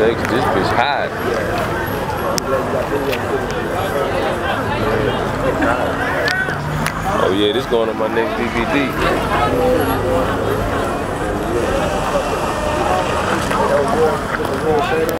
sakes, this bitch hot. Oh yeah, this going on my next DVD.